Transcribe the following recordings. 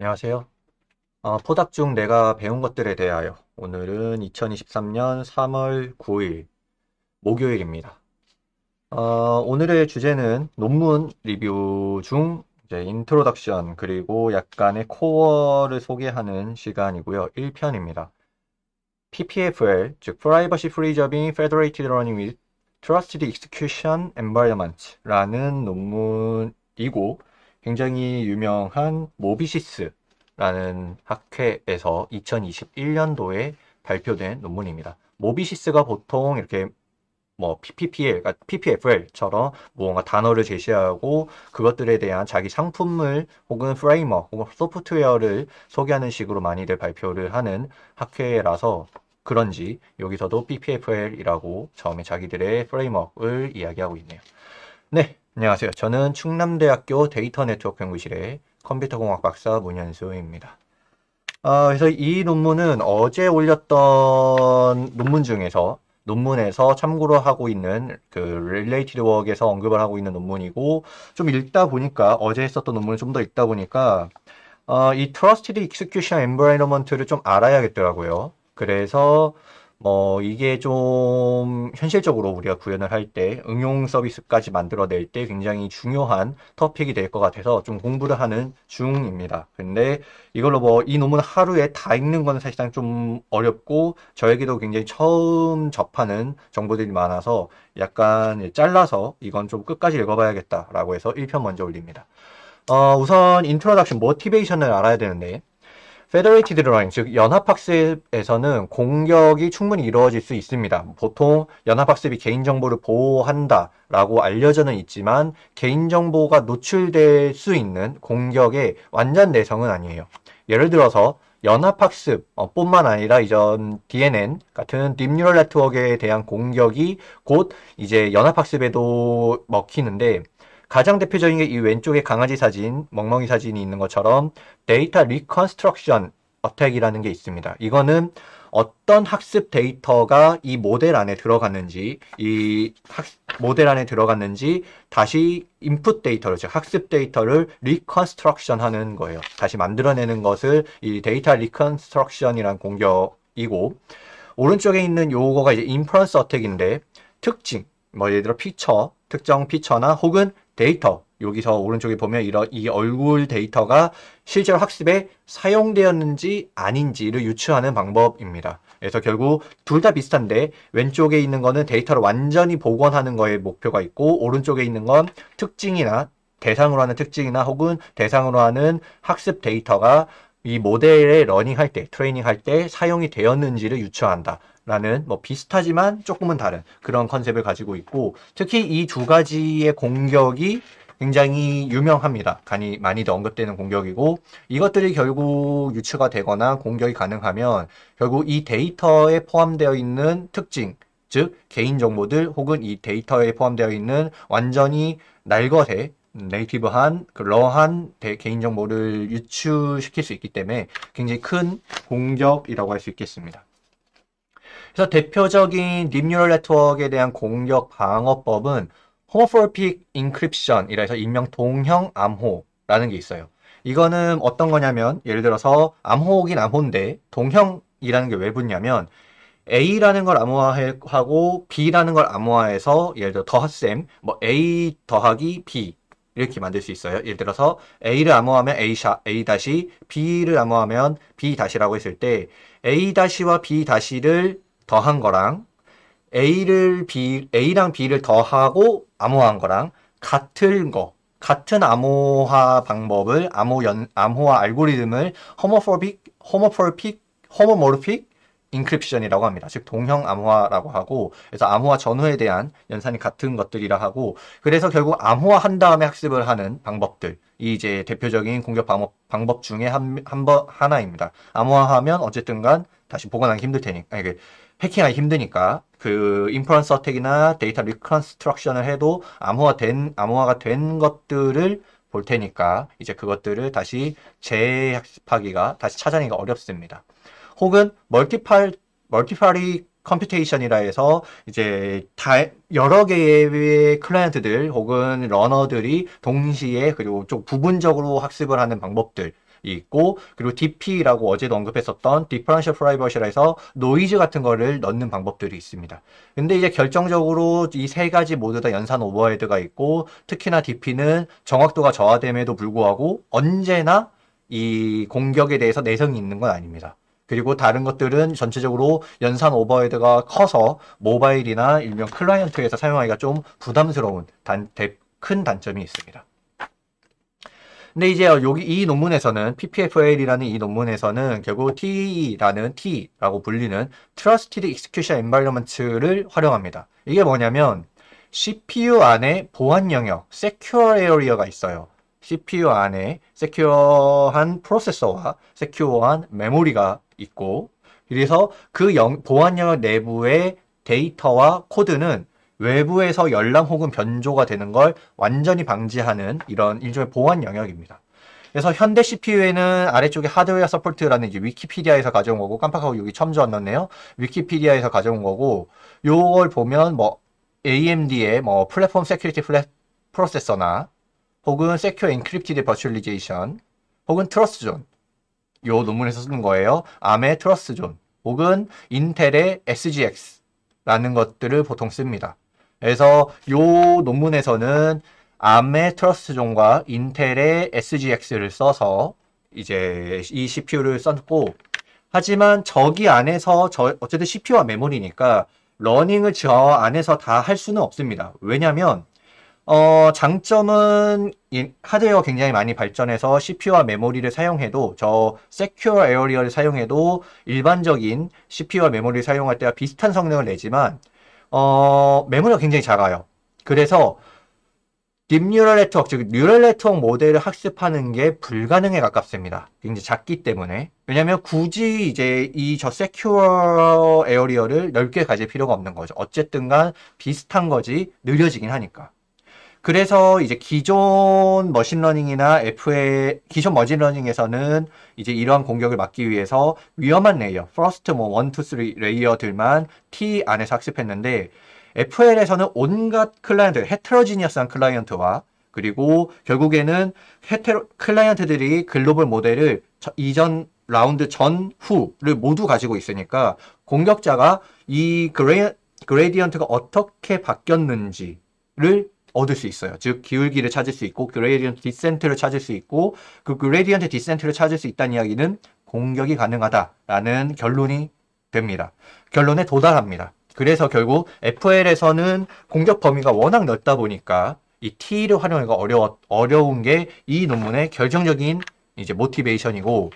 안녕하세요. 어, postdoc 중 내가 배운 것들에 대하여 오늘은 2023년 3월 9일 목요일입니다. 어, 오늘의 주제는 논문 리뷰 중 이제 introduction 그리고 약간의 core를 소개하는 시간이고요. 1편입니다. PPFL 즉 Privacy Preserving Federated Learning with Trusted Execution Environment라는 논문이고 굉장히 유명한 모비시스라는 학회에서 2021년도에 발표된 논문입니다. 모비시스가 보통 이렇게 뭐 PPPL, 그러니까 PPFL처럼 무언가 단어를 제시하고 그것들에 대한 자기 상품을 혹은 framework 혹은 소프트웨어를 소개하는 식으로 많이들 발표를 하는 학회라서 그런지 여기서도 PPFL이라고 처음에 자기들의 프레임워크를 이야기하고 있네요. 네, 안녕하세요. 저는 충남대학교 데이터 네트워크 연구실의 컴퓨터공학 박사 문현수입니다. 어, 그래서 이 논문은 어제 올렸던 논문 중에서 논문에서 참고로 하고 있는 그 related work에서 언급을 하고 있는 논문이고 좀 읽다 보니까 어제 했었던 논문을 좀 더 읽다 보니까 어, 이 trusted execution environment를 좀 알아야겠더라고요. 그래서 뭐 이게 좀 현실적으로 우리가 구현을 할 때 응용 서비스까지 만들어낼 때 굉장히 중요한 topic이 될 것 같아서 좀 공부를 하는 중입니다. 근데 이걸로 뭐 이 논문 하루에 다 읽는 건 사실상 좀 어렵고 저에게도 굉장히 처음 접하는 정보들이 많아서 약간 잘라서 이건 좀 끝까지 읽어봐야겠다라고 해서 1편 먼저 올립니다. 어, 우선 introduction motivation을 알아야 되는데 federated learning, 즉 연합학습에서는 공격이 충분히 이루어질 수 있습니다. 보통 연합학습이 개인정보를 보호한다라고 알려져는 있지만 개인정보가 노출될 수 있는 공격의 완전 내성은 아니에요. 예를 들어서 연합학습 어, 뿐만 아니라 이전 DNN 같은 deep neural network에 대한 공격이 곧 이제 연합학습에도 먹히는데 가장 대표적인 게 이 왼쪽에 강아지 사진, 멍멍이 사진이 있는 것처럼 data reconstruction attack이라는 게 있습니다. 이거는 어떤 학습 데이터가 이 모델 안에 들어갔는지, 이 학, 모델 안에 들어갔는지 다시 input 데이터를, 즉 학습 데이터를 reconstruction 하는 거예요. 다시 만들어내는 것을 이 data reconstruction이란 공격이고, 오른쪽에 있는 요거가 이제 inference attack인데, 특징, 뭐 예를 들어 feature, 특정 feature나 혹은 데이터 여기서 오른쪽에 보면 이런 이 얼굴 데이터가 실제로 학습에 사용되었는지 아닌지를 유추하는 방법입니다. 그래서 결국 둘 다 비슷한데 왼쪽에 있는 거는 데이터를 완전히 복원하는 거에 목표가 있고 오른쪽에 있는 건 특징이나 대상으로 하는 특징이나 혹은 대상으로 하는 학습 데이터가 이 모델에 learning할 때, 트레이닝 할 때 사용이 되었는지를 유추한다. 라는 뭐 비슷하지만 조금은 다른 그런 컨셉을 가지고 있고 특히 이 두 가지의 공격이 굉장히 유명합니다. 많이 많이도 언급되는 공격이고 이것들이 결국 유추가 되거나 공격이 가능하면 결국 이 데이터에 포함되어 있는 특징 즉 개인 정보들 혹은 이 데이터에 포함되어 있는 완전히 날것의 native한 그 러한 개인 정보를 유추시킬 수 있기 때문에 굉장히 큰 공격이라고 할 수 있겠습니다. 그래서 대표적인 deep neural network에 대한 공격 방어법은 homomorphic encryption이라 해서 일명 동형 암호라는 게 있어요. 이거는 어떤 거냐면 예를 들어서 암호긴 암호인데 동형이라는 게 왜 붙냐면 A라는 걸 암호화하고 B라는 걸 암호화해서 예를 들어 덧셈 뭐 A 더하기 B 이렇게 만들 수 있어요. 예를 들어서 A를 암호하면 A 샤, A 다시, B를 암호하면 B 다시라고 했을 때 A 다시와 B 다시를 더한 거랑 A를 B, A랑 B를 더하고 암호한 거랑 같은 거, 같은 암호화 방법을 암호 연, 암호화 알고리즘을 homomorphic, homomorphic, homomorphic encryption이라고 합니다. 즉 동형 암호화라고 하고 그래서 암호화 전후에 대한 연산이 같은 것들이라 하고 그래서 결국 암호화 한 다음에 학습을 하는 방법들 이 이제 대표적인 공격 방법 방법 중에 한, 한 번, 하나입니다. 암호화하면 어쨌든간 다시 보관하기 힘들 테니까 이게 해킹하기 힘드니까 그 inference attack이나 data reconstruction을 해도 암호화된 암호화가 된 것들을 볼 테니까 이제 그것들을 다시 재학습하기가 다시 찾아내기가 어렵습니다. 혹은 multi-party multi-party computation이라 해서 이제 다 여러 개의 client들 혹은 learner들이 동시에 그리고 좀 부분적으로 학습을 하는 방법들 있고 그리고 DP라고 어제도 언급했었던 Differential Privacy라서 노이즈 같은 거를 넣는 방법들이 있습니다. 근데 이제 결정적으로 이 세 가지 모두 다 연산 오버헤드가 있고 특히나 DP는 정확도가 저하됨에도 불구하고 언제나 이 공격에 대해서 내성이 있는 건 아닙니다. 그리고 다른 것들은 전체적으로 연산 오버헤드가 커서 모바일이나 일명 클라이언트에서 사용하기가 좀 부담스러운 단, 큰 단점이 있습니다. 근데 이제 여기 이 논문에서는 PPFL이라는 이 논문에서는 결국 TE라는 T라고 불리는 Trusted Execution Environment를 활용합니다. 이게 뭐냐면 CPU 안에 보안 영역, Secure Area가 있어요. CPU 안에 secure한 프로세서와 secure한 메모리가 있고 그래서 그 영, 보안 영역 내부의 데이터와 코드는 외부에서 열람 혹은 변조가 되는 걸 완전히 방지하는 이런 일종의 보안 영역입니다. 그래서 현대 CPU에는 아래쪽에 hardware support라는 이제 위키피디아에서 가져온 거고 깜빡하고 여기 첨부 안 넣었네요. 위키피디아에서 가져온 거고 요걸 보면 뭐 AMD의 뭐 Platform Security Plat Processor나 혹은 Secure Encrypted Virtualization 혹은 TrustZone 요 논문에서 쓰는 거예요. ARM의 TrustZone 혹은 인텔의 SGX라는 것들을 보통 씁니다. 그래서 요 논문에서는 ARM의 TrustZone과 인텔의 SGX를 써서 이제 이 CPU를 썼고 하지만 저기 안에서 저 어쨌든 CPU와 메모리니까 learning을 저 안에서 다 할 수는 없습니다. 왜냐하면 어, 장점은 하드웨어 굉장히 많이 발전해서 CPU와 메모리를 사용해도 저 Secure Area를 사용해도 일반적인 CPU와 메모리를 사용할 때와 비슷한 성능을 내지만 어, 메모리가 굉장히 작아요. 그래서 deep neural network, 즉 neural network 모델을 학습하는 게 불가능에 가깝습니다. 굉장히 작기 때문에. 왜냐면 굳이 이제 이 저 secure area를 넓게 가질 필요가 없는 거죠. 어쨌든 간 비슷한 거지 느려지긴 하니까. 그래서 이제 기존 machine learning이나 FA 기존 machine learning에서는 이제 이러한 공격을 막기 위해서 위험한 레이어, 퍼스트 뭐 1, 2, 3 레이어들만 T 안에서 학습했는데 FL에서는 온갖 클라이언트, heterogeneous한 클라이언트와 그리고 결국에는 hetero 클라이언트들이 글로벌 모델을 저, 이전 라운드 전 후를 모두 가지고 있으니까 공격자가 이 gra, gradient가 어떻게 바뀌었는지를 얻을 수 있어요. 즉 기울기를 찾을 수 있고 gradient descent를 찾을 수 있고 그 gradient descent를 찾을 수 있다는 이야기는 공격이 가능하다라는 결론이 됩니다. 결론에 도달합니다. 그래서 결국 FL에서는 공격 범위가 워낙 넓다 보니까 이 TEE를 활용하기가 어려 어려운 게 이 논문의 결정적인 이제 motivation이고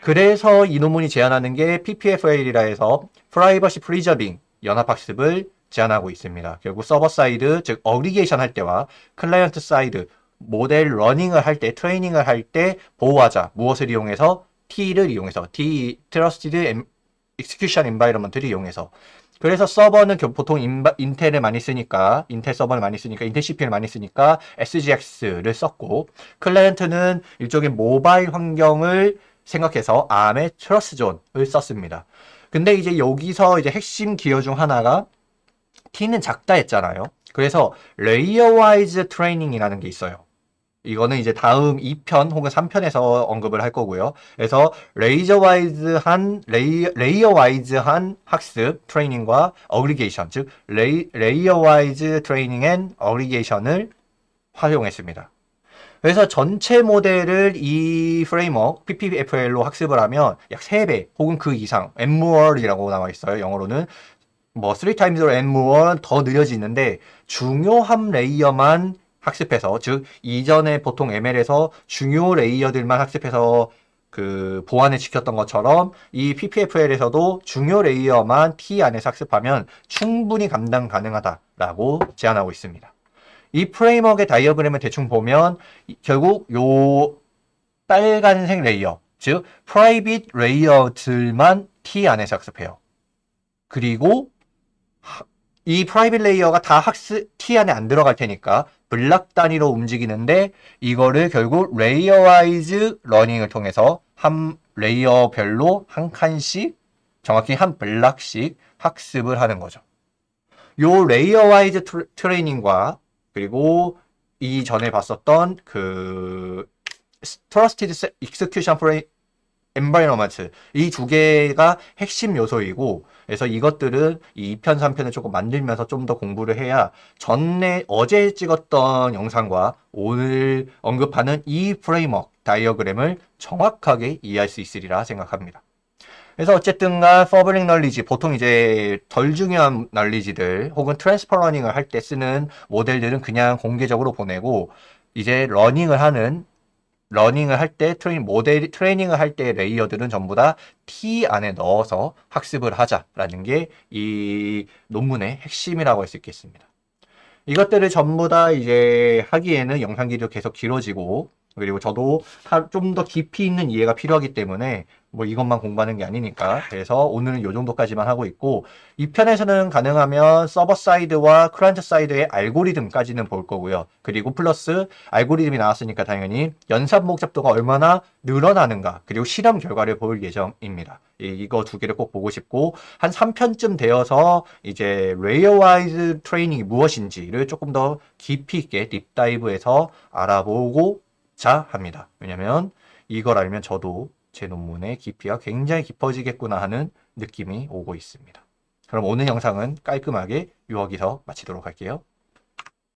그래서 이 논문이 제안하는 게 PPFL이라 해서 Privacy Preserving 연합학습을 제안하고 있습니다. 결국 server side, 즉 aggregation 할 때와 client side, model learning을 할 때, training을 할 때 보호하자. 무엇을 이용해서? TEE를 이용해서, TEE, Trusted Execution Environment를 이용해서. 그래서 서버는 보통 인바, 인텔을 많이 쓰니까, 인텔 서버를 많이 쓰니까, 인텔 CPU를 많이 쓰니까 SGX를 썼고, 클라이언트는 일종의 모바일 환경을 생각해서 ARM의 TrustZone을 썼습니다. 근데 이제 여기서 이제 핵심 기여 중 하나가 TEE는 작다 했잖아요. 그래서 layer-wise training이라는 게 있어요. 이거는 이제 다음 2편 혹은 3편에서 언급을 할 거고요. 그래서 layer-wise한 lay, layer-wise한 학습 training과 aggregation 즉 lay, layer-wise training and aggregation을 활용했습니다. 그래서 전체 모델을 이 framework PPFL로 학습을 하면 약 3배 혹은 그 이상 n more이라고 나와 있어요. 영어로는 뭐 3times or n more 더 느려지는데 중요한 layer만 학습해서 즉 이전에 보통 ML에서 중요 layer들만 학습해서 그 보안을 지켰던 것처럼 이 PPFL에서도 중요 레이어만 T 안에서 학습하면 충분히 감당 가능하다라고 제안하고 있습니다. 이 framework의 다이어그램을 대충 보면 결국 요 빨간색 레이어 즉 프라이빗 레이어들만 T 안에서 학습해요. 그리고 이 프라이빗 레이어가 다 학습 T 안에 안 들어갈 테니까 블락 단위로 움직이는데 이거를 결국 layer-wise learning을 통해서 한 layer별로 한 칸씩 정확히 한 block씩 학습을 하는 거죠. 요 layer-wise training과 그리고 이전에 봤었던 그 Trusted Execution Environment 이 두 개가 핵심 요소이고 그래서 이것들은 이 2편 3편을 조금 만들면서 좀 더 공부를 해야 전에 어제 찍었던 영상과 오늘 언급하는 이 framework 다이어그램을 정확하게 이해할 수 있으리라 생각합니다. 그래서 어쨌든 간 public knowledge 보통 이제 덜 중요한 널리지들 혹은 transfer learning을 할 때 쓰는 모델들은 그냥 공개적으로 보내고 이제 learning을 하는 learning을 할 때 training model training을 할 때 layer들은 전부 다 TEE 안에 넣어서 학습을 하자라는 게 이 논문의 핵심이라고 할 수 있겠습니다. 이것들을 전부 다 이제 하기에는 영상 길이도 계속 길어지고 그리고 저도 좀 더 깊이 있는 이해가 필요하기 때문에 뭐 이것만 공부하는 게 아니니까 그래서 오늘은 이 정도까지만 하고 있고 이 편에서는 가능하면 서버 사이드와 클라이언트 사이드의 알고리즘까지는 볼 거고요. 그리고 플러스 알고리즘이 나왔으니까 당연히 연산 복잡도가 얼마나 늘어나는가 그리고 실험 결과를 볼 예정입니다. 이거 두 개를 꼭 보고 싶고 한 3편쯤 되어서 이제 layer-wise training이 무엇인지를 조금 더 깊이 있게 deep dive해서 알아보고 자 합니다. 왜냐면 이걸 알면 저도 제 논문의 깊이가 굉장히 깊어지겠구나 하는 느낌이 오고 있습니다. 그럼 오늘 영상은 깔끔하게 유어기서 마치도록 할게요.